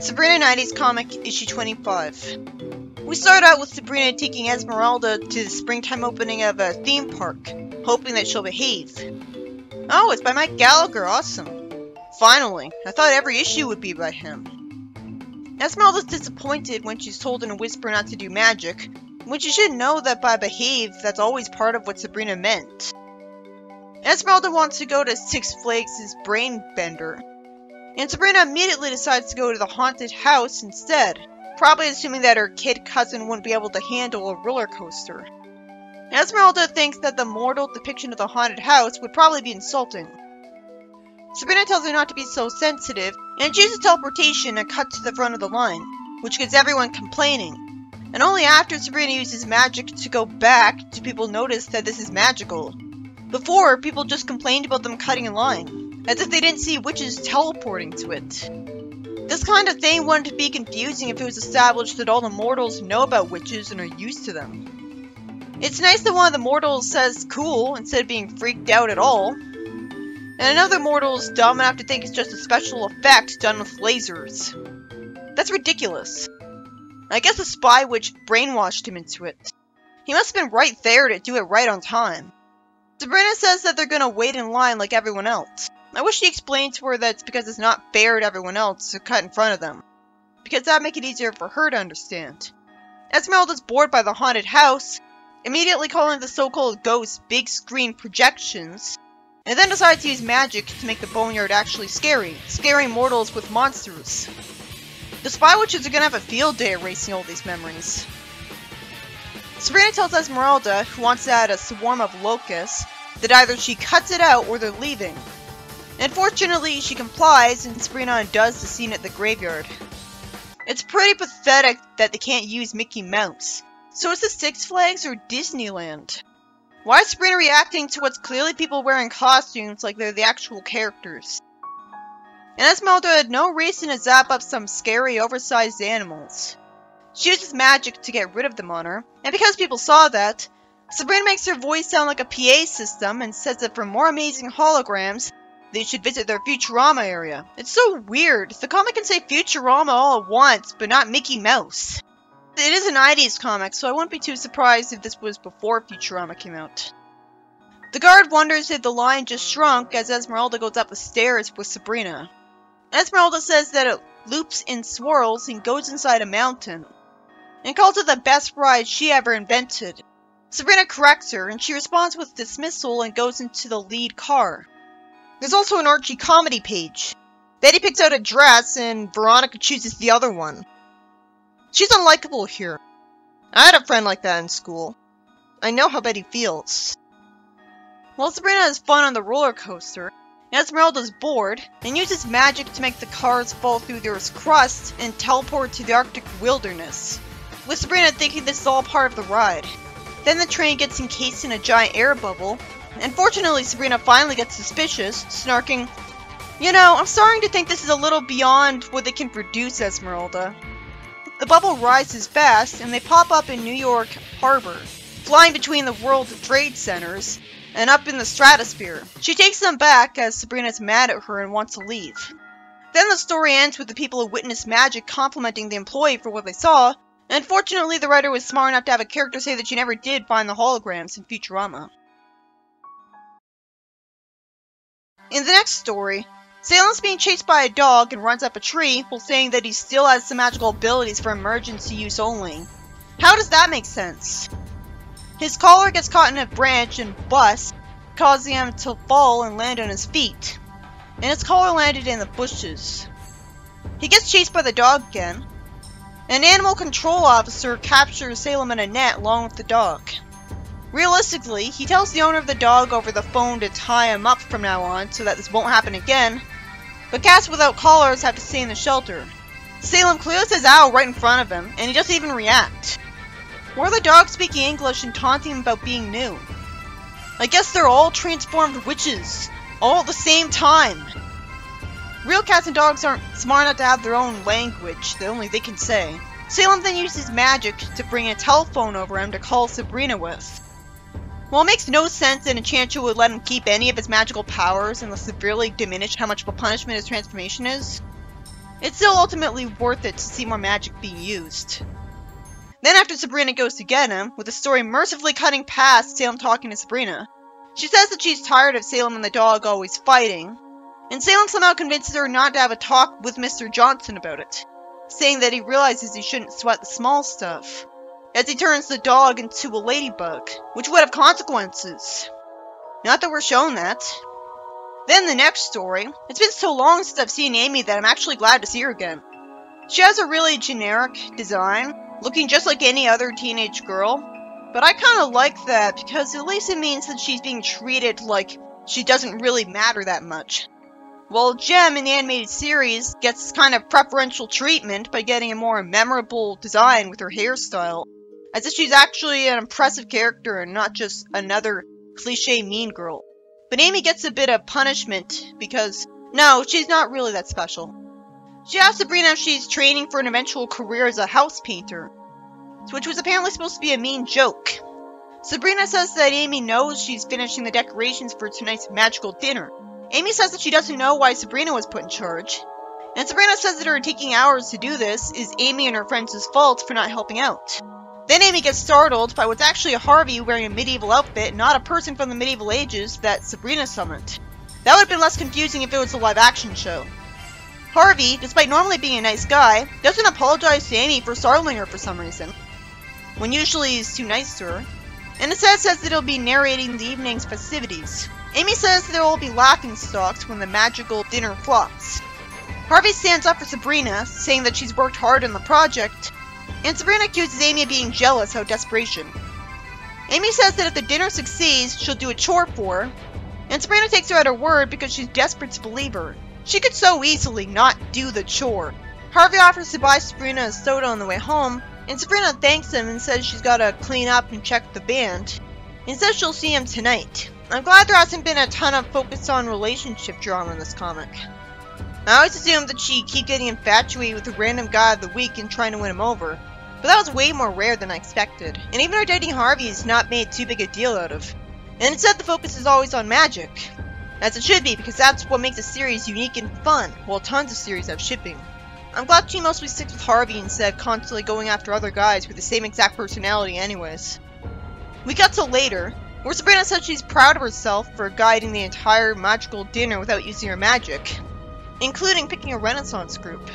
Sabrina 90s comic issue 25. We start out with Sabrina taking Esmeralda to the springtime opening of a theme park, hoping that she'll behave. Oh, it's by Mike Gallagher, awesome. Finally, I thought every issue would be by him. Esmeralda's disappointed when she's told in a whisper not to do magic, when she should know that by behave, that's always part of what Sabrina meant. Esmeralda wants to go to Six Flags' Brain Bender, and Sabrina immediately decides to go to the haunted house instead, probably assuming that her kid cousin wouldn't be able to handle a roller coaster. Esmeralda thinks that the mortal depiction of the haunted house would probably be insulting. Sabrina tells her not to be so sensitive, and chooses teleportation and cut to the front of the line, which gets everyone complaining. And only after Sabrina uses magic to go back do people notice that this is magical. Before, people just complained about them cutting in line as if they didn't see witches teleporting to it. This kind of thing wouldn't be confusing if it was established that all the mortals know about witches and are used to them. It's nice that one of the mortals says cool instead of being freaked out at all. And another mortal is dumb enough to think it's just a special effect done with lasers. That's ridiculous. I guess the spy witch brainwashed him into it. He must have been right there to do it right on time. Sabrina says that they're gonna wait in line like everyone else. I wish he explained to her that it's because it's not fair to everyone else to cut in front of them. Because that'd make it easier for her to understand. Esmeralda's bored by the haunted house, immediately calling the so-called ghosts big screen projections, and then decides to use magic to make the boneyard actually scary, scaring mortals with monsters. The Spy Witches are gonna have a field day erasing all these memories. Sabrina tells Esmeralda, who wants to add a swarm of locusts, that either she cuts it out or they're leaving, Unfortunately, she complies and Sabrina undoes the scene at the graveyard. It's pretty pathetic that they can't use Mickey Mouse. So is the Six Flags or Disneyland? Why is Sabrina reacting to what's clearly people wearing costumes like they're the actual characters? And Esmeralda had no reason to zap up some scary oversized animals. She uses magic to get rid of them on her, and because people saw that, Sabrina makes her voice sound like a PA system and says that for more amazing holograms, they should visit their Futurama area. It's so weird. The comic can say Futurama all at once, but not Mickey Mouse. It is an 90s comic, so I wouldn't be too surprised if this was before Futurama came out. The guard wonders if the line just shrunk as Esmeralda goes up the stairs with Sabrina. Esmeralda says that it loops and swirls and goes inside a mountain, and calls it the best ride she ever invented. Sabrina corrects her, and she responds with dismissal and goes into the lead car. There's also an Archie comedy page. Betty picks out a dress, and Veronica chooses the other one. She's unlikable here. I had a friend like that in school. I know how Betty feels. While Sabrina has fun on the roller coaster, Esmeralda's bored and uses magic to make the cars fall through the Earth's crust and teleport to the Arctic wilderness, with Sabrina thinking this is all part of the ride. Then the train gets encased in a giant air bubble, Unfortunately, Sabrina finally gets suspicious, snarking, You know, I'm starting to think this is a little beyond what they can produce, Esmeralda. The bubble rises fast, and they pop up in New York Harbor, flying between the World Trade Centers and up in the stratosphere. She takes them back as Sabrina's mad at her and wants to leave. Then the story ends with the people who witnessed magic complimenting the employee for what they saw, and fortunately the writer was smart enough to have a character say that she never did find the holograms in Futurama. In the next story, Salem's being chased by a dog and runs up a tree while saying that he still has some magical abilities for emergency use only. How does that make sense? His collar gets caught in a branch and busts, causing him to fall and land on his feet. And his collar landed in the bushes. He gets chased by the dog again. An animal control officer captures Salem in a net along with the dog. Realistically, he tells the owner of the dog over the phone to tie him up from now on so that this won't happen again, but cats without collars have to stay in the shelter. Salem clears his owl right in front of him, and he doesn't even react. Why the dogs speaking English and taunting him about being new? I guess they're all transformed witches, all at the same time. Real cats and dogs aren't smart enough to have their own language that only they can say. Salem then uses magic to bring a telephone over him to call Sabrina with. While it makes no sense that Enchantra would let him keep any of his magical powers unless severely diminished how much of a punishment his transformation is, it's still ultimately worth it to see more magic being used. Then after Sabrina goes to get him, with the story mercifully cutting past Salem talking to Sabrina, she says that she's tired of Salem and the dog always fighting, and Salem somehow convinces her not to have a talk with Mr. Johnson about it, saying that he realizes he shouldn't sweat the small stuff, as he turns the dog into a ladybug, which would have consequences. Not that we're shown that. Then the next story. It's been so long since I've seen Amy that I'm actually glad to see her again. She has a really generic design, looking just like any other teenage girl. But I kind of like that because at least it means that she's being treated like she doesn't really matter that much. While Gem in the animated series gets kind of preferential treatment by getting a more memorable design with her hairstyle, as if she's actually an impressive character and not just another cliche mean girl. But Amy gets a bit of punishment because, no, she's not really that special. She asks Sabrina if she's training for an eventual career as a house painter, which was apparently supposed to be a mean joke. Sabrina says that Amy knows she's finishing the decorations for tonight's magical dinner. Amy says that she doesn't know why Sabrina was put in charge. And Sabrina says that her taking hours to do this is Amy and her friends' fault for not helping out. Then Amy gets startled by what's actually a Harvey wearing a medieval outfit, not a person from the medieval ages that Sabrina summoned. That would have been less confusing if it was a live action show. Harvey, despite normally being a nice guy, doesn't apologize to Amy for startling her for some reason, when usually he's too nice to her, and instead says that he'll be narrating the evening's festivities. Amy says there will be laughing stocks when the magical dinner flops. Harvey stands up for Sabrina, saying that she's worked hard on the project, and Sabrina accuses Amy of being jealous out of desperation. Amy says that if the dinner succeeds, she'll do a chore for her, and Sabrina takes her at her word because she's desperate to believe her. She could so easily not do the chore. Harvey offers to buy Sabrina a soda on the way home, and Sabrina thanks him and says she's gotta clean up and check the band. And says she'll see him tonight. I'm glad there hasn't been a ton of focus on relationship drama in this comic. I always assumed that she'd keep getting infatuated with a random guy of the week and trying to win him over, but that was way more rare than I expected, and even our dating Harvey is not made too big a deal out of. And instead the focus is always on magic. As it should be, because that's what makes a series unique and fun, while tons of series have shipping. I'm glad she mostly sticks with Harvey instead of constantly going after other guys with the same exact personality anyways. We got to later, where Sabrina says she's proud of herself for guiding the entire magical dinner without using her magic, including picking a renaissance group.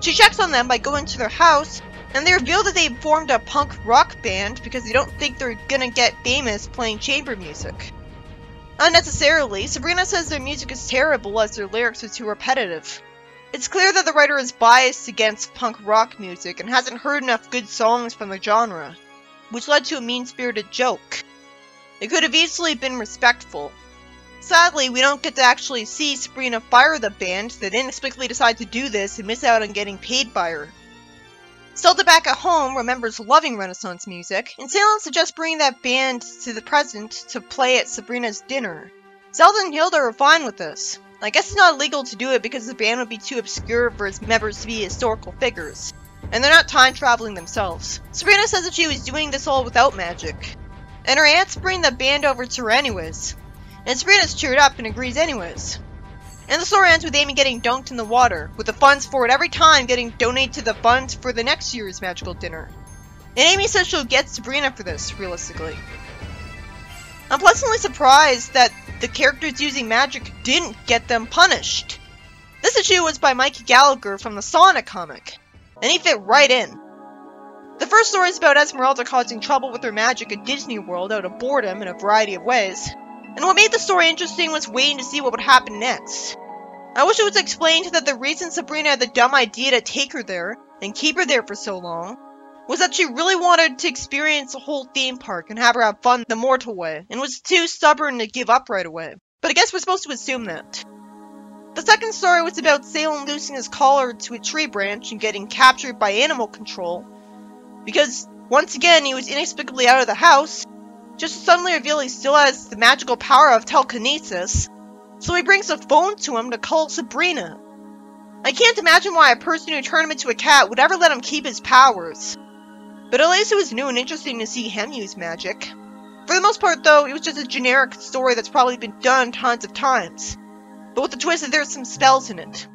She checks on them by going to their house and they reveal that they formed a punk rock band because they don't think they're gonna get famous playing chamber music. Unnecessarily, Sabrina says their music is terrible as their lyrics are too repetitive. It's clear that the writer is biased against punk rock music and hasn't heard enough good songs from the genre, which led to a mean-spirited joke. It could have easily been respectful. Sadly, we don't get to actually see Sabrina fire the band that inexplicably decide to do this and miss out on getting paid by her. Zelda back at home remembers loving Renaissance music, and Salem suggests bringing that band to the present to play at Sabrina's dinner. Zelda and Hilda are fine with this. I guess it's not illegal to do it because the band would be too obscure for its members to be historical figures. And they're not time traveling themselves. Sabrina says that she was doing this all without magic. And her aunts bring the band over to her anyways. And Sabrina's cheered up and agrees anyways. And the story ends with Amy getting dunked in the water, with the funds for it every time getting donated to the funds for the next year's magical dinner. And Amy says she'll get Sabrina for this, realistically. I'm pleasantly surprised that the characters using magic didn't get them punished. This issue was by Mike Gallagher from the Sonic comic, and he fit right in. The first story is about Esmeralda causing trouble with her magic at Disney World out of boredom in a variety of ways. And what made the story interesting was waiting to see what would happen next. I wish it was explained that the reason Sabrina had the dumb idea to take her there, and keep her there for so long, was that she really wanted to experience the whole theme park and have her have fun the mortal way, and was too stubborn to give up right away. But I guess we're supposed to assume that. The second story was about Salem losing his collar to a tree branch and getting captured by animal control, because once again he was inexplicably out of the house, just suddenly reveal he still has the magical power of telekinesis, so he brings a phone to him to call Sabrina. I can't imagine why a person who turned him into a cat would ever let him keep his powers. But at least it was new and interesting to see him use magic. For the most part, though, it was just a generic story that's probably been done tons of times. But with the twist that there's some spells in it.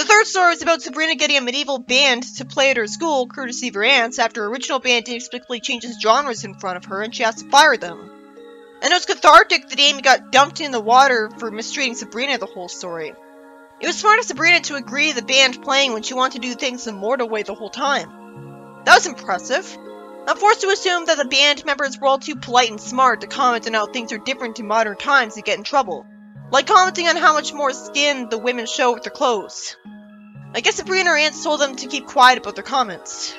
The third story is about Sabrina getting a medieval band to play at her school, courtesy of her aunts, after her original band inexplicably changes genres in front of her and she has to fire them. And it was cathartic that Amy got dumped in the water for mistreating Sabrina the whole story. It was smart of Sabrina to agree to the band playing when she wanted to do things the mortal way the whole time. That was impressive. I'm forced to assume that the band members were all too polite and smart to comment on how things are different in modern times and get in trouble. Like commenting on how much more skin the women show with their clothes. I guess Sabrina and her aunts told them to keep quiet about their comments.